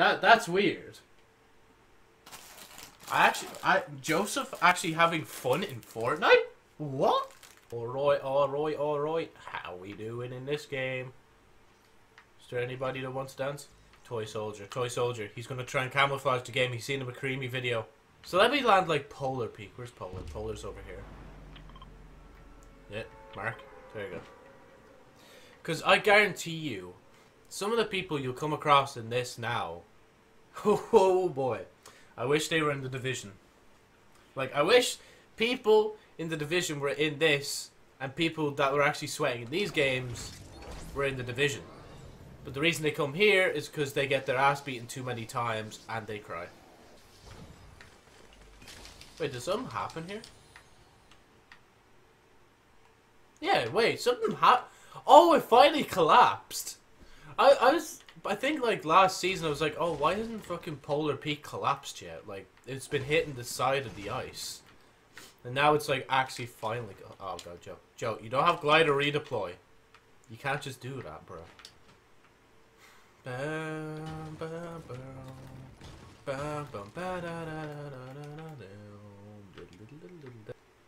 That that's weird. I actually, I Joseph actually having fun in Fortnite. What? All right, all right, all right. How we doing in this game? Is there anybody that wants to dance? Toy Soldier, Toy Soldier. He's gonna try and camouflage the game. He's seen a McCreamy video. So let me land like Polar Peak. Where's Polar? Polar's over here. Yeah, Mark. There you go. Because I guarantee you, some of the people you'll come across in this now, oh boy, I wish they were in the division. Like, I wish people in the division were in this, and people that were actually sweating in these games were in the division. But the reason they come here is because they get their ass beaten too many times and they cry. Wait, did something happen here? Yeah, wait, something happened. Oh, it finally collapsed. I, I was, I think like last season I was like, oh, why hasn't fucking Polar Peak collapsed yet? Like, it's been hitting the side of the ice. And now it's like actually finally, go oh god, Joe. Joe, you don't have glider redeploy. You can't just do that, bro.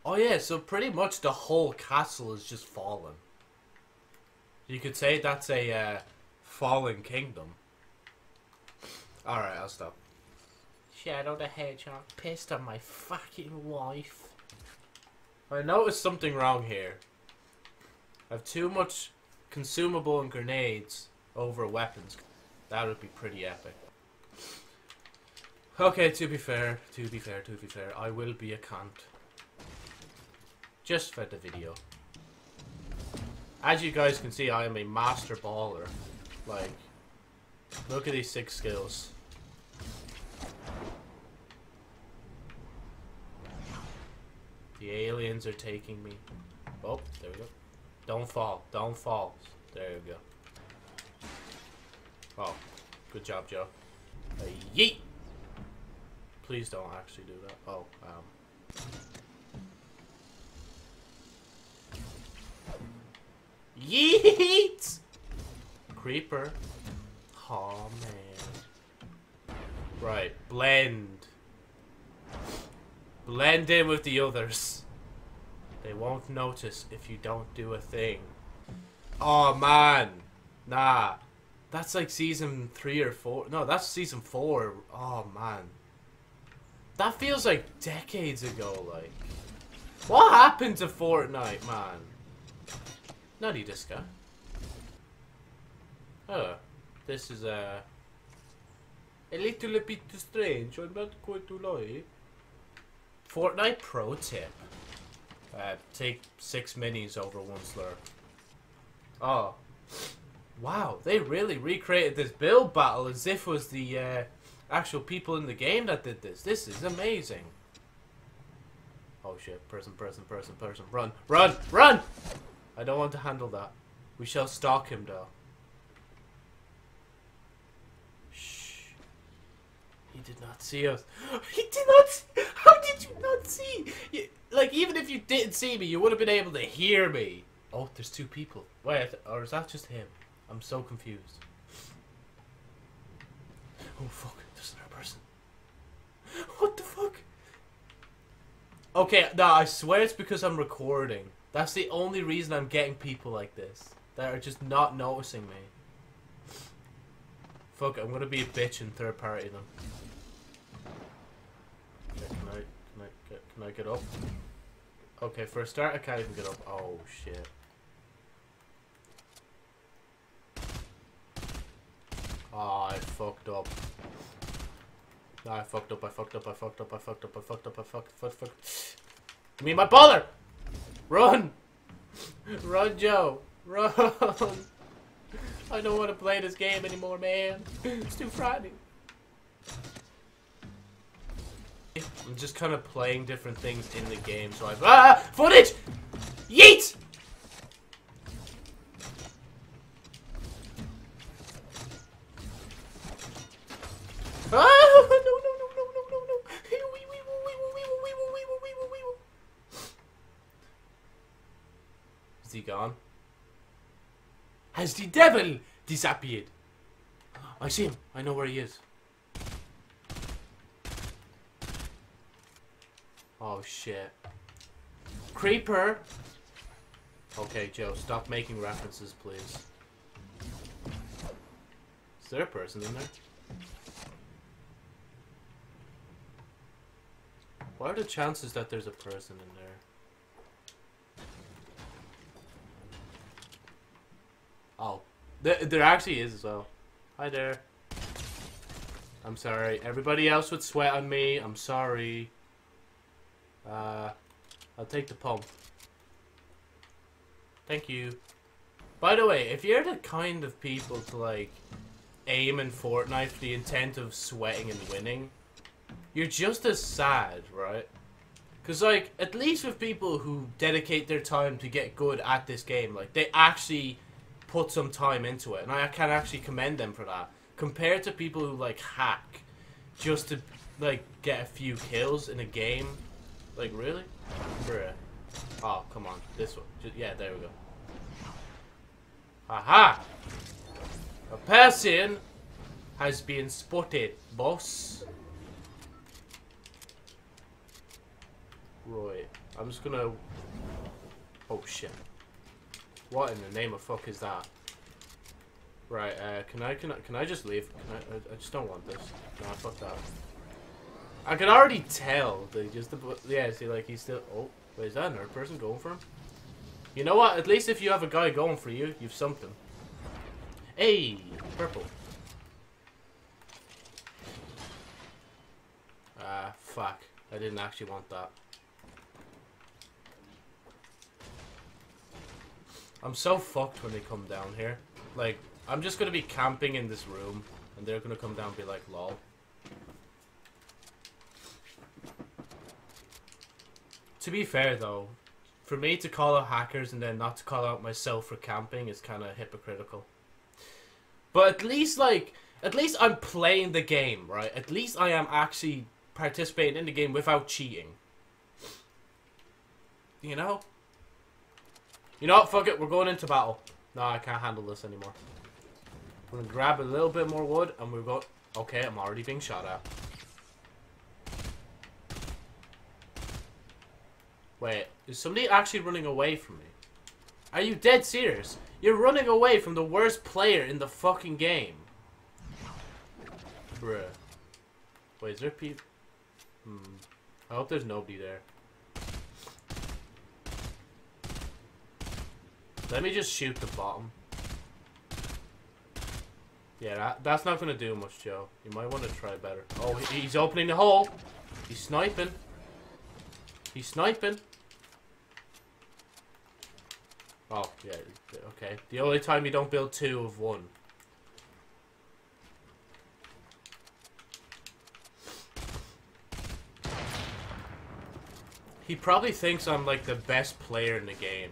Oh yeah, so pretty much the whole castle is just fallen. You could say that's a uh, fallen kingdom. Alright, I'll stop. Shadow the Hedgehog pissed on my fucking wife. I noticed something wrong here. I have too much consumable and grenades over weapons. That would be pretty epic. Okay, to be fair, to be fair, to be fair, I will be a cunt. Just for the video. As you guys can see, I am a master baller. Like, look at these six skills. The aliens are taking me. Oh, there we go. Don't fall. Don't fall. There you go. Oh, good job, Joe. Uh, yeet! Please don't actually do that. Oh, um. Yeet! Creeper. Oh man. Right, blend. Blend in with the others. They won't notice if you don't do a thing. Oh man. Nah. That's like season three or four. No, that's season four. Oh man. That feels like decades ago, like. What happened to Fortnite, man? Nutty Disco. Oh, this is a... A little bit strange, I'm not going to lie. Fortnite pro tip. Uh, take six minis over one slurp. Oh. Wow, they really recreated this build battle as if it was the uh, actual people in the game that did this. This is amazing. Oh shit, person, person, person, person. Run, run, run! I don't want to handle that. We shall stalk him, though. Shh. He did not see us. He did not see How did you not see? You, like, even if you didn't see me, you would have been able to hear me. Oh, there's two people. Wait, or is that just him? I'm so confused. Oh, fuck. There's another person. What the fuck? Okay, no, I swear it's because I'm recording. That's the only reason I'm getting people like this. That are just not noticing me. Fuck, I'm gonna be a bitch in third party them. Okay, can I, can I get, can I get up? Okay, for a start I can't even get up. Oh shit. Oh, I fucked up. No, I fucked up, I fucked up, I fucked up, I fucked up, I fucked up, I fucked, fuck, fuck. Give me my baller! Run! Run, Joe! Run! I don't want to play this game anymore, man. It's too frightening. I'm just kind of playing different things in the game, so I've- Ah! Footage! Yeet! Ah! No, no, no, no, no, no, no! Is he gone? Has the devil disappeared? I see him. I know where he is. Oh shit. Creeper! Okay, Joe, stop making references, please. Is there a person in there? What are the chances that there's a person in there? Oh. There, there actually is as well. Hi there. I'm sorry. Everybody else would sweat on me. I'm sorry. Uh, I'll take the pump. Thank you. By the way, if you're the kind of people to, like, aim in Fortnite for the intent of sweating and winning, you're just as sad, right? Because, like, at least with people who dedicate their time to get good at this game, like, they actually put some time into it. And I can actually commend them for that. Compared to people who, like, hack just to, like, get a few kills in a game. Like, really? Bruh. Oh, come on. This one. Just, yeah, there we go. Aha! A person has been spotted, boss. Right. I'm just gonna... Oh, shit. What in the name of fuck is that? Right, uh, can I, can I, can I just leave? I, I, I just don't want this. Nah, fuck that. I can already tell, that just, yeah, see, like, he's still, oh, wait, is that another person going for him? You know what, at least if you have a guy going for you, you've something. Hey, purple. Ah, uh, fuck. I didn't actually want that. I'm so fucked when they come down here. Like, I'm just gonna be camping in this room, and they're gonna come down and be like, lol. To be fair, though, for me to call out hackers and then not to call out myself for camping is kind of hypocritical. But at least, like, at least I'm playing the game, right? At least I am actually participating in the game without cheating. You know? You know what? Fuck it. We're going into battle. No, I can't handle this anymore. We're going to grab a little bit more wood and we're going... Okay, I'm already being shot at. Wait, is somebody actually running away from me? Are you dead serious? You're running away from the worst player in the fucking game. Bruh. Wait, is there people? Hmm. I hope there's nobody there. Let me just shoot the bottom. Yeah, that, that's not going to do much, Joe. You might want to try better. Oh, he's opening the hole. He's sniping. He's sniping. Oh, yeah, okay. The only time you don't build two of one. He probably thinks I'm, like, the best player in the game.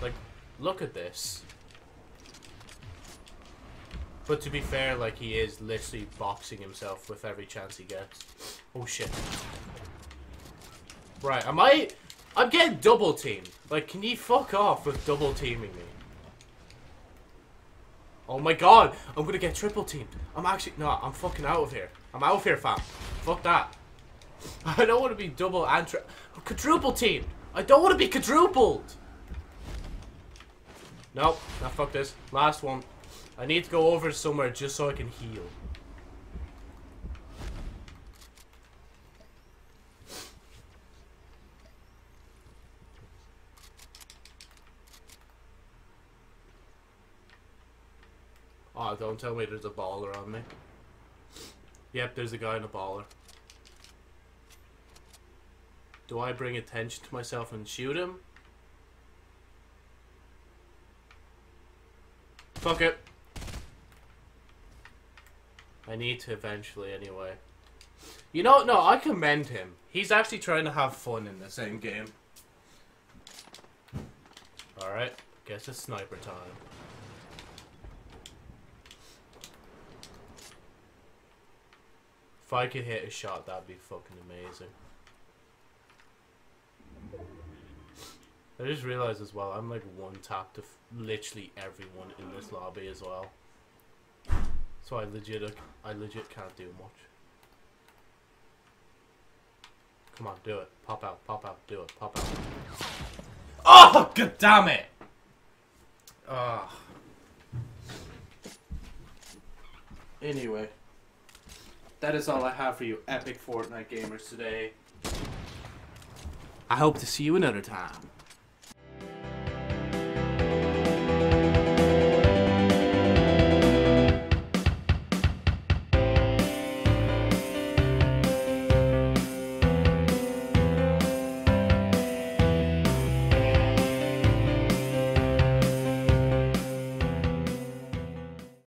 Like, Look at this. But to be fair, like, he is literally boxing himself with every chance he gets. Oh, shit. Right, am I... I'm getting double teamed. Like, can you fuck off with double teaming me? Oh my god, I'm gonna get triple teamed. I'm actually... No, I'm fucking out of here. I'm out of here, fam. Fuck that. I don't want to be double and... Quadruple teamed. I don't want to be quadrupled. Nope. Now fuck this. Last one. I need to go over somewhere just so I can heal. Oh, don't tell me there's a baller on me. Yep, there's a guy in a baller. Do I bring attention to myself and shoot him? Fuck it. I need to eventually anyway. You know, no, I commend him. He's actually trying to have fun in the same game. Alright, guess it's sniper time. If I could hit a shot, that'd be fucking amazing. I just realized as well, I'm like one tap to literally everyone in this lobby as well. So I legit, I legit can't do much. Come on, do it. Pop out, pop out, do it, pop out. Oh, god damn it! Ugh. Anyway, that is all I have for you epic Fortnite gamers today. I hope to see you another time.